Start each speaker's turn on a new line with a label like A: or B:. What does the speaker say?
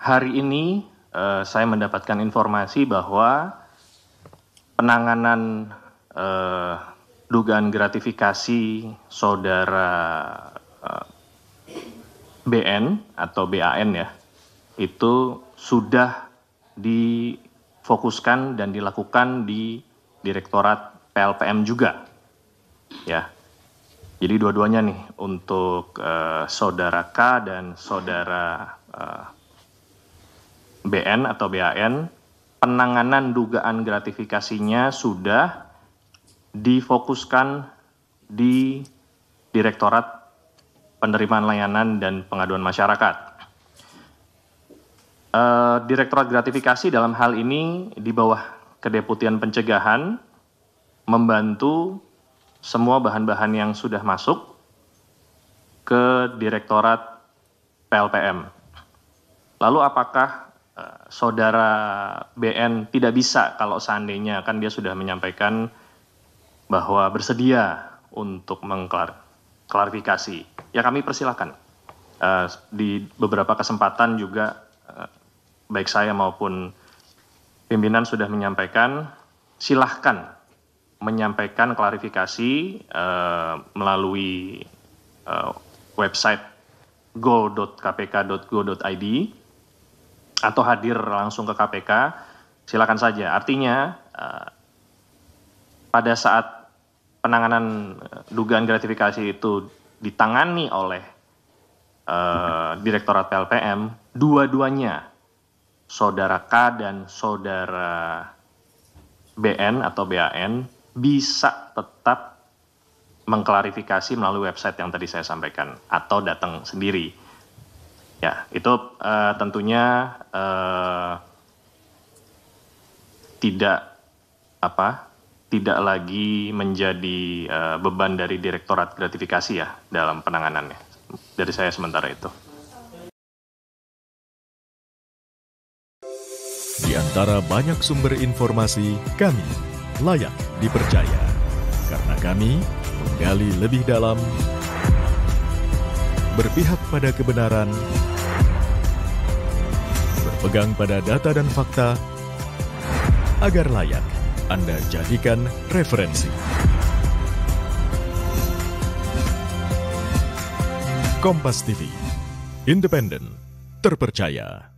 A: hari ini uh, saya mendapatkan informasi bahwa penanganan uh, dugaan gratifikasi saudara uh, BN atau BAN ya itu sudah difokuskan dan dilakukan di Direktorat PLPM juga ya jadi dua-duanya nih untuk uh, saudara K dan saudara uh, BN atau BAN, penanganan dugaan gratifikasinya sudah difokuskan di Direktorat Penerimaan Layanan dan Pengaduan Masyarakat. Uh, Direktorat gratifikasi dalam hal ini di bawah Kedeputian Pencegahan membantu semua bahan-bahan yang sudah masuk ke Direktorat PLPM. Lalu apakah uh, saudara BN tidak bisa kalau seandainya kan dia sudah menyampaikan bahwa bersedia untuk mengklarifikasi. Ya kami persilahkan. Uh, di beberapa kesempatan juga uh, baik saya maupun pimpinan sudah menyampaikan silahkan menyampaikan klarifikasi uh, melalui uh, website go.kpk.go.id atau hadir langsung ke KPK, silakan saja. Artinya uh, pada saat penanganan dugaan gratifikasi itu ditangani oleh Direktorat PLPM, dua-duanya saudara K dan saudara BN atau BAN bisa tetap mengklarifikasi melalui website yang tadi saya sampaikan atau datang sendiri. Ya, itu uh, tentunya uh, tidak apa? tidak lagi menjadi uh, beban dari Direktorat Gratifikasi ya dalam penanganannya. Dari saya sementara itu.
B: Di antara banyak sumber informasi, kami layak dipercaya. Karena kami menggali lebih dalam, berpihak pada kebenaran, berpegang pada data dan fakta, agar layak Anda jadikan referensi. Kompas TV, independen, terpercaya.